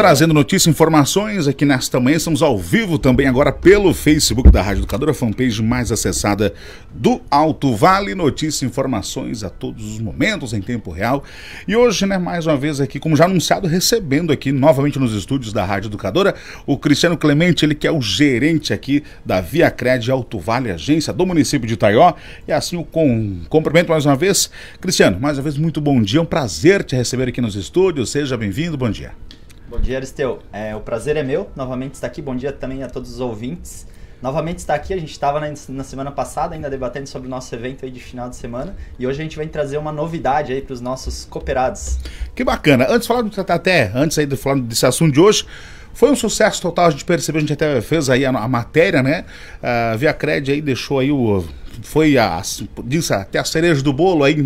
trazendo notícias informações aqui nesta manhã. Estamos ao vivo também agora pelo Facebook da Rádio Educadora, fanpage mais acessada do Alto Vale. Notícias informações a todos os momentos em tempo real. E hoje, né, mais uma vez aqui, como já anunciado, recebendo aqui novamente nos estúdios da Rádio Educadora o Cristiano Clemente, ele que é o gerente aqui da Via Cred Alto Vale, agência do município de Itaió. E assim o com, cumprimento mais uma vez. Cristiano, mais uma vez, muito bom dia. É um prazer te receber aqui nos estúdios. Seja bem-vindo. Bom dia. Bom dia, Aristeu. É, o prazer é meu novamente estar aqui. Bom dia também a todos os ouvintes. Novamente estar aqui, a gente estava na, na, semana passada ainda debatendo sobre o nosso evento aí de final de semana e hoje a gente vai trazer uma novidade aí para os nossos cooperados. Que bacana. Antes de falar do até antes aí de falar desse assunto de hoje, foi um sucesso total, a gente percebeu, a gente até fez aí a, a matéria, né? A Via Cred aí deixou aí o foi a, diz até a cereja do bolo aí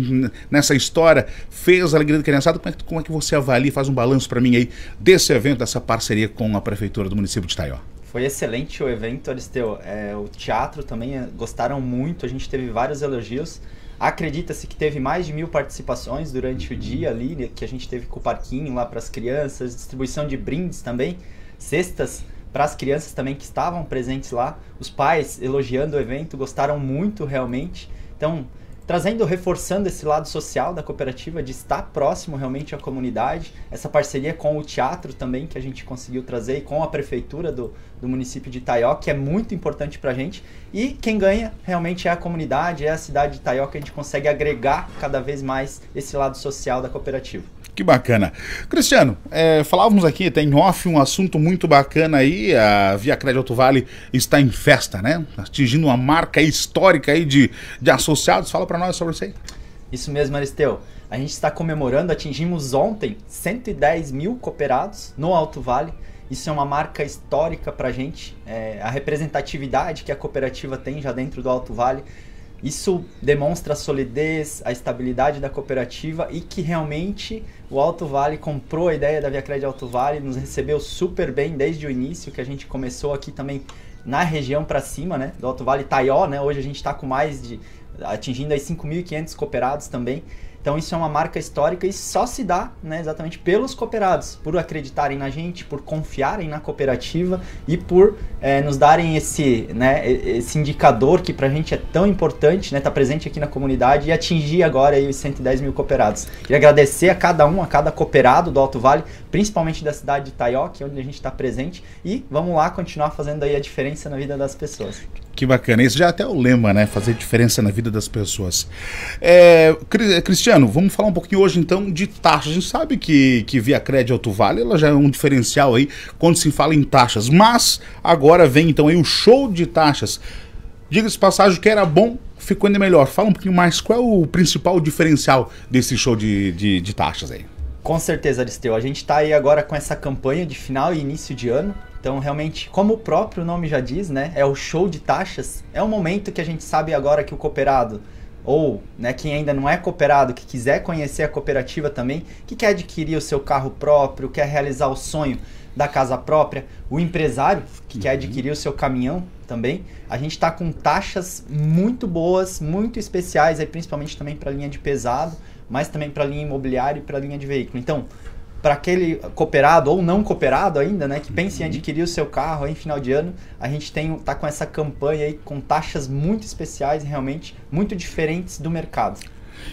nessa história, fez a alegria do criançado. Como é, como é que você avalia, faz um balanço para mim aí desse evento, dessa parceria com a prefeitura do município de Itaió? Foi excelente o evento, Aristeu. É, o teatro também é, gostaram muito, a gente teve vários elogios. Acredita-se que teve mais de mil participações durante o dia ali, né, que a gente teve com o parquinho lá para as crianças, distribuição de brindes também, cestas para as crianças também que estavam presentes lá. Os pais elogiando o evento, gostaram muito realmente. Então, trazendo, reforçando esse lado social da cooperativa, de estar próximo realmente à comunidade, essa parceria com o teatro também que a gente conseguiu trazer e com a prefeitura do, do município de Itaió, que é muito importante para a gente. E quem ganha realmente é a comunidade, é a cidade de Itaió que a gente consegue agregar cada vez mais esse lado social da cooperativa. Que bacana. Cristiano, é, falávamos aqui, tem off um assunto muito bacana aí, a Via Crédito Alto Vale está em festa, né? Atingindo uma marca histórica aí de, de associados. Fala para nós sobre isso aí. Isso mesmo, Aristeu. A gente está comemorando, atingimos ontem 110 mil cooperados no Alto Vale. Isso é uma marca histórica para a gente, é, a representatividade que a cooperativa tem já dentro do Alto Vale. Isso demonstra a solidez, a estabilidade da cooperativa e que realmente o Alto Vale comprou a ideia da Via Cred Alto Vale, nos recebeu super bem desde o início, que a gente começou aqui também na região para cima, né, do Alto Vale Taió, né? Hoje a gente está com mais de atingindo aí 5.500 cooperados também. Então isso é uma marca histórica e só se dá né, exatamente pelos cooperados, por acreditarem na gente, por confiarem na cooperativa e por é, nos darem esse, né, esse indicador que para a gente é tão importante, né, tá presente aqui na comunidade e atingir agora aí os 110 mil cooperados. Queria agradecer a cada um, a cada cooperado do Alto Vale, principalmente da cidade de Taió, que é onde a gente está presente, e vamos lá continuar fazendo aí a diferença na vida das pessoas. Que bacana. Esse já é até o lema, né? Fazer diferença na vida das pessoas. É, Cristiano, vamos falar um pouquinho hoje então de taxas. A gente sabe que, que Via Cred Alto Vale ela já é um diferencial aí quando se fala em taxas. Mas agora vem então aí o show de taxas. Diga-se passagem que era bom, ficou ainda melhor. Fala um pouquinho mais, qual é o principal diferencial desse show de, de, de taxas aí? Com certeza, Aristeu. A gente está aí agora com essa campanha de final e início de ano. Então, realmente, como o próprio nome já diz, né, é o show de taxas. É um momento que a gente sabe agora que o cooperado ou né, quem ainda não é cooperado, que quiser conhecer a cooperativa também, que quer adquirir o seu carro próprio, quer realizar o sonho da casa própria, o empresário que uhum. quer adquirir o seu caminhão também, a gente está com taxas muito boas, muito especiais, aí, principalmente também para a linha de pesado, mas também para a linha imobiliária e para a linha de veículo. Então, para aquele cooperado ou não cooperado ainda, né, que pense em uhum. adquirir o seu carro em final de ano, a gente tem tá com essa campanha aí com taxas muito especiais, realmente muito diferentes do mercado.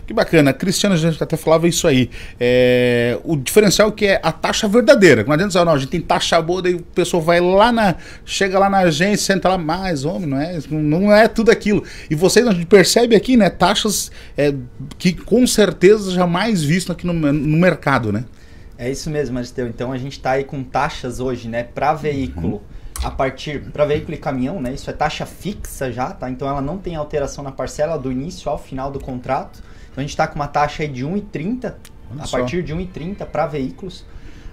Que bacana. Cristiano, a gente até falava isso aí. É, o diferencial é que é a taxa verdadeira. Não adianta dizer, não, a gente tem taxa boa, daí o pessoal vai lá na. Chega lá na agência, senta lá, mais, homem, não é, não é tudo aquilo. E vocês, a gente percebe aqui, né, taxas é, que com certeza jamais visto aqui no, no mercado, né? É isso mesmo, Aristeu. Então a gente está aí com taxas hoje, né, para veículo. Uhum. A partir para veículo e caminhão, né? Isso é taxa fixa já, tá? Então ela não tem alteração na parcela do início ao final do contrato. Então a gente está com uma taxa aí de 1,30 a só. partir de 1,30 para veículos.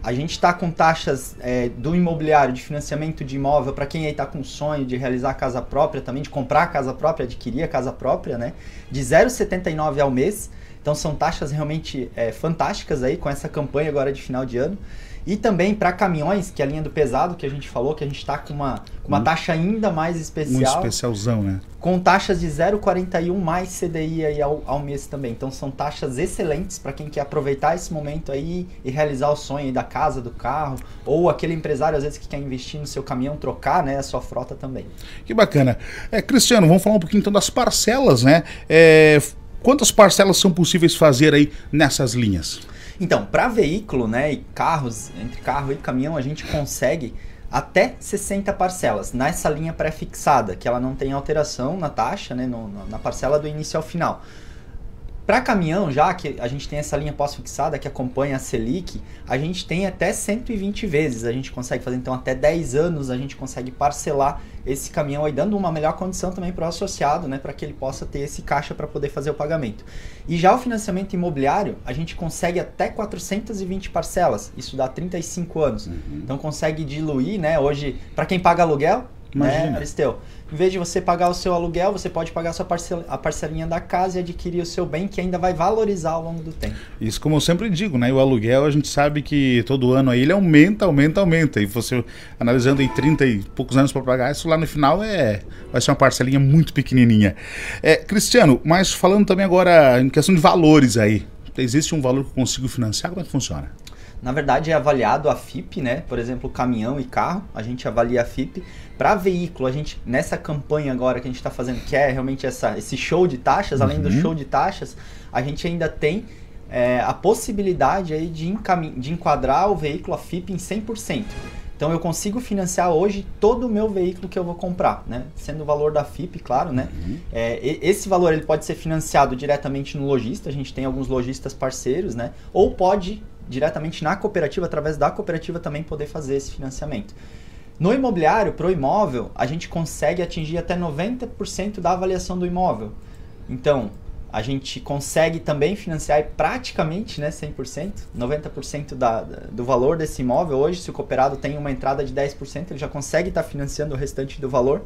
A gente está com taxas é, do imobiliário, de financiamento de imóvel, para quem aí está com sonho de realizar a casa própria também, de comprar a casa própria, adquirir a casa própria, né? De 0,79 ao mês. Então são taxas realmente é, fantásticas aí com essa campanha agora de final de ano. E também para caminhões, que é a linha do pesado que a gente falou, que a gente está com uma, uma taxa ainda mais especial. Um especialzão, né? Com taxas de 0,41 mais CDI aí ao, ao mês também. Então são taxas excelentes para quem quer aproveitar esse momento aí e realizar o sonho da casa, do carro, ou aquele empresário às vezes que quer investir no seu caminhão, trocar né, a sua frota também. Que bacana. É, Cristiano, vamos falar um pouquinho então das parcelas, né? É, quantas parcelas são possíveis fazer aí nessas linhas? Então, para veículo, né, e carros, entre carro e caminhão, a gente consegue até 60 parcelas nessa linha pré-fixada, que ela não tem alteração na taxa, né, no, na parcela do início ao final. Para caminhão, já que a gente tem essa linha pós-fixada que acompanha a Selic, a gente tem até 120 vezes. A gente consegue fazer então até 10 anos, a gente consegue parcelar esse caminhão aí, dando uma melhor condição também para o associado, né, para que ele possa ter esse caixa para poder fazer o pagamento. E já o financiamento imobiliário, a gente consegue até 420 parcelas, isso dá 35 anos. Uhum. Então consegue diluir, né, hoje, para quem paga aluguel, Imagina. né, Aristeu? Em vez de você pagar o seu aluguel, você pode pagar a sua parcela, a parcelinha da casa e adquirir o seu bem, que ainda vai valorizar ao longo do tempo. Isso, como eu sempre digo, né? O aluguel a gente sabe que todo ano aí ele aumenta, aumenta, aumenta. E você analisando em 30 e poucos anos para pagar, isso lá no final é vai ser uma parcelinha muito pequenininha. É, Cristiano, mas falando também agora em questão de valores aí, existe um valor que eu consigo financiar? Como é que funciona? Na verdade, é avaliado a FIP, né? Por exemplo, caminhão e carro, a gente avalia a FIP. Para veículo, a gente, nessa campanha agora que a gente está fazendo, que é realmente essa, esse show de taxas, uhum. além do uhum. show de taxas, a gente ainda tem é, a possibilidade aí de, de enquadrar o veículo a FIP em 100%. Então eu consigo financiar hoje todo o meu veículo que eu vou comprar, né? Sendo o valor da FIP, claro, né? Uhum. É, esse valor ele pode ser financiado diretamente no lojista, a gente tem alguns lojistas parceiros, né? Ou pode diretamente na cooperativa, através da cooperativa também poder fazer esse financiamento. No imobiliário, para o imóvel, a gente consegue atingir até 90% da avaliação do imóvel. Então, a gente consegue também financiar praticamente né, 100%, 90% da, do valor desse imóvel. Hoje, se o cooperado tem uma entrada de 10%, ele já consegue estar tá financiando o restante do valor.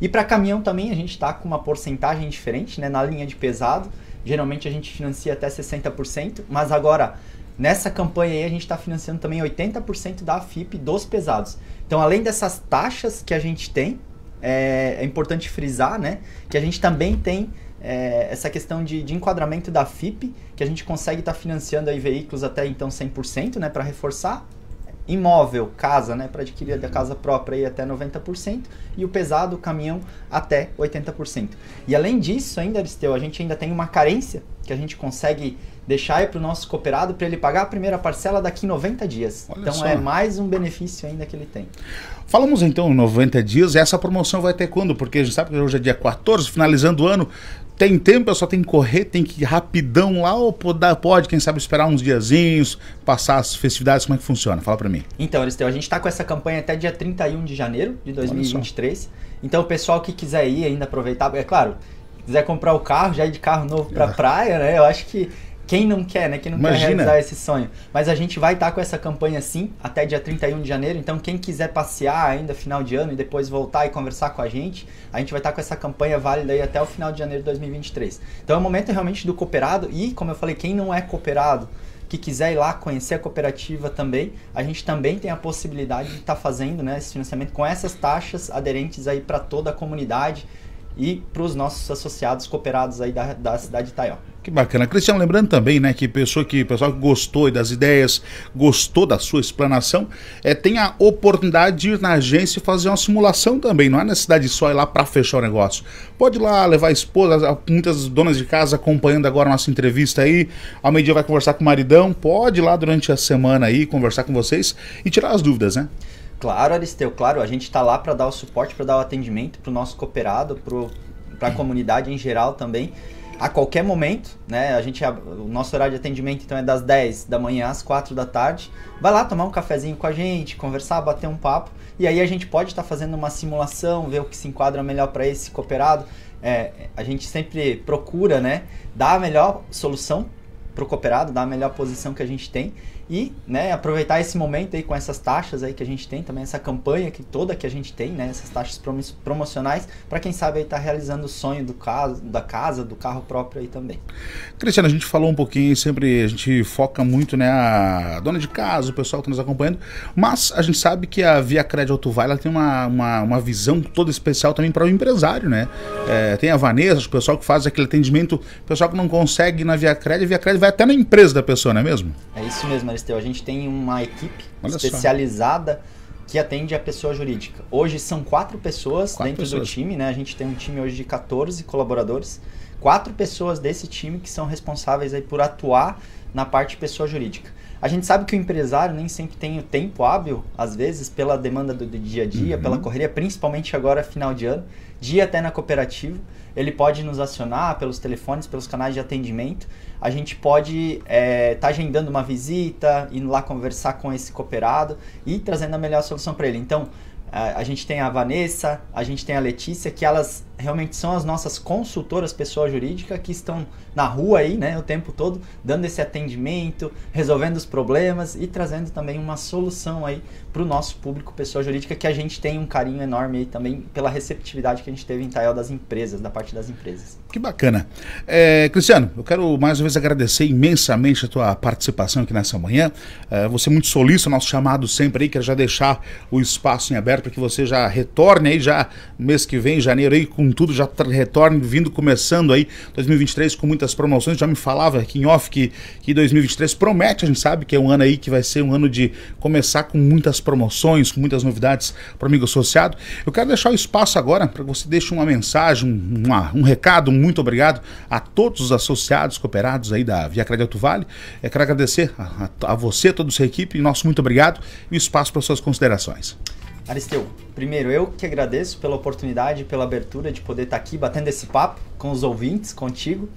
E para caminhão também a gente está com uma porcentagem diferente, né? na linha de pesado. Geralmente a gente financia até 60%, mas agora Nessa campanha aí a gente está financiando também 80% da FIP dos pesados. Então, além dessas taxas que a gente tem, é, é importante frisar, né, que a gente também tem é, essa questão de, de, enquadramento da FIP, que a gente consegue estar tá financiando aí veículos até então 100%, né, para reforçar. Imóvel, casa, né, para adquirir da casa própria aí até 90%, e o pesado, o caminhão, até 80%. E além disso, ainda, Aristeu, a gente ainda tem uma carência que a gente consegue deixar aí para o nosso cooperado para ele pagar a primeira parcela daqui 90 dias. Olha então só. é mais um benefício ainda que ele tem. Falamos então 90 dias, essa promoção vai até quando? Porque a gente sabe que hoje é dia 14, finalizando o ano. Tem tempo, eu só tem que correr, tem que ir rapidão lá ou pode, pode, quem sabe, esperar uns diazinhos, passar as festividades, como é que funciona? Fala para mim. Então, Aristeu, a gente está com essa campanha até dia 31 de janeiro de 2023. Então, o pessoal que quiser ir ainda aproveitar, é claro, quiser comprar o carro, já ir de carro novo para é. praia, né? Eu acho que quem não quer, né? Quem não Imagina. quer realizar esse sonho. Mas a gente vai estar com essa campanha sim, até dia 31 de janeiro. Então, quem quiser passear ainda final de ano e depois voltar e conversar com a gente, a gente vai estar com essa campanha válida aí até o final de janeiro de 2023. Então, é o momento realmente do cooperado e, como eu falei, quem não é cooperado, que quiser ir lá conhecer a cooperativa também, a gente também tem a possibilidade de estar tá fazendo né, esse financiamento com essas taxas aderentes aí para toda a comunidade e para os nossos associados cooperados aí da, da cidade de Itaió. Que bacana. Cristiano, lembrando também, né, que pessoa que pessoal que gostou das ideias, gostou da sua explanação, é, tem a oportunidade de ir na agência e fazer uma simulação também. Não é necessidade só ir lá para fechar o negócio. Pode ir lá levar a esposa, muitas donas de casa acompanhando agora a nossa entrevista aí. Ao meio-dia vai conversar com o maridão. Pode ir lá durante a semana aí conversar com vocês e tirar as dúvidas, né? Claro, Aristeu, claro, a gente está lá para dar o suporte, para dar o atendimento para o nosso cooperado, para a comunidade em geral também a qualquer momento, né? A gente, o nosso horário de atendimento então é das 10 da manhã às 4 da tarde. Vai lá tomar um cafezinho com a gente, conversar, bater um papo. E aí a gente pode estar tá fazendo uma simulação, ver o que se enquadra melhor para esse cooperado. É, a gente sempre procura, né, dar a melhor solução para o cooperado, dar a melhor posição que a gente tem e né, aproveitar esse momento aí com essas taxas aí que a gente tem, também essa campanha que toda que a gente tem, né, essas taxas promocionais, para quem sabe aí tá realizando o sonho do caso, da casa, do carro próprio aí também. Cristiano, a gente falou um pouquinho, sempre a gente foca muito, né, a dona de casa, o pessoal que tá nos acompanhando, mas a gente sabe que a Via Crédito Auto Vale, ela tem uma, uma, uma visão toda especial também para o empresário, né? É, tem a Vanessa, o pessoal que faz aquele atendimento, o pessoal que não consegue na Via Crédito, a Via Crédito vai até na empresa da pessoa, não é mesmo? É isso mesmo, A gente tem uma equipe Olha especializada só. que atende a pessoa jurídica. Hoje são quatro pessoas quatro dentro pessoas. do time, né? A gente tem um time hoje de 14 colaboradores. Quatro pessoas desse time que são responsáveis aí por atuar na parte pessoa jurídica. A gente sabe que o empresário nem sempre tem o tempo hábil, às vezes, pela demanda do, do dia a dia, uhum. pela correria, principalmente agora final de ano, dia até na cooperativa. Ele pode nos acionar pelos telefones, pelos canais de atendimento. A gente pode estar é, tá agendando uma visita, indo lá conversar com esse cooperado e trazendo a melhor solução para ele. Então, a, a gente tem a Vanessa, a gente tem a Letícia, que elas realmente são as nossas consultoras pessoa jurídica que estão na rua aí, né, o tempo todo, dando esse atendimento, resolvendo os problemas e trazendo também uma solução aí para o nosso público pessoa jurídica que a gente tem um carinho enorme aí também pela receptividade que a gente teve em Taiel das empresas, da parte das empresas. Que bacana. É, Cristiano, eu quero mais uma vez agradecer imensamente a tua participação aqui nessa manhã. É, você é muito solícito, nosso chamado sempre aí, quero já deixar o espaço em aberto para que você já retorne aí já mês que vem, janeiro aí, com tudo, já retorne, vindo começando aí 2023 com muitas promoções. Já me falava aqui em off que, que 2023 promete, a gente sabe que é um ano aí que vai ser um ano de começar com muitas promoções, com muitas novidades para o amigo associado. Eu quero deixar o espaço agora para que você deixe uma mensagem, um, uma, um recado, muito obrigado a todos os associados, cooperados aí da Via Crédito Vale. Eu quero agradecer a, a, a você, toda a sua equipe, nosso muito obrigado e o espaço para suas considerações. Aristeu, primeiro eu que agradeço pela oportunidade, pela abertura de poder estar aqui batendo esse papo com os ouvintes, contigo.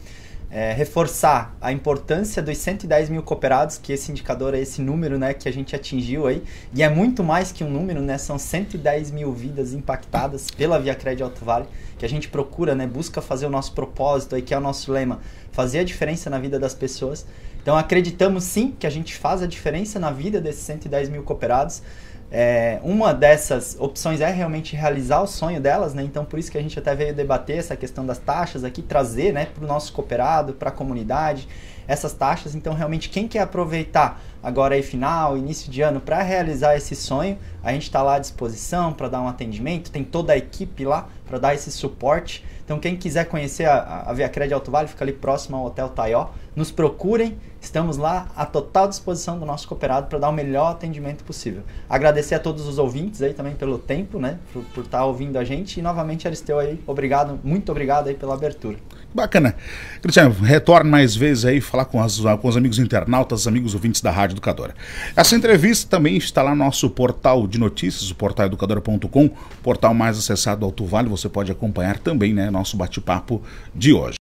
É, reforçar a importância dos 110 mil cooperados, que esse indicador é esse número né, que a gente atingiu aí, e é muito mais que um número, né, são 110 mil vidas impactadas pela Via Crédito Alto Vale, que a gente procura, né, busca fazer o nosso propósito aí, que é o nosso lema, fazer a diferença na vida das pessoas. Então acreditamos sim que a gente faz a diferença na vida desses 110 mil cooperados. É, uma dessas opções é realmente realizar o sonho delas, né? Então por isso que a gente até veio debater essa questão das taxas aqui, trazer né, para o nosso cooperado, para a comunidade, essas taxas. Então realmente quem quer aproveitar agora aí final, início de ano, para realizar esse sonho, a gente está lá à disposição para dar um atendimento, tem toda a equipe lá para dar esse suporte. Então quem quiser conhecer a, a Via Crédito Alto Vale, fica ali próximo ao Hotel Taió, nos procurem Estamos lá à total disposição do nosso cooperado para dar o melhor atendimento possível. Agradecer a todos os ouvintes aí também pelo tempo, né? Por, estar tá ouvindo a gente. E novamente, Aristeu aí, obrigado, muito obrigado aí pela abertura. Bacana. Cristiano, retorne mais vezes aí falar com, as, com os amigos internautas, amigos ouvintes da Rádio Educadora. Essa entrevista também está lá no nosso portal de notícias, o portaleducadora.com, portal mais acessado do Alto Vale. Você pode acompanhar também, né, nosso bate-papo de hoje.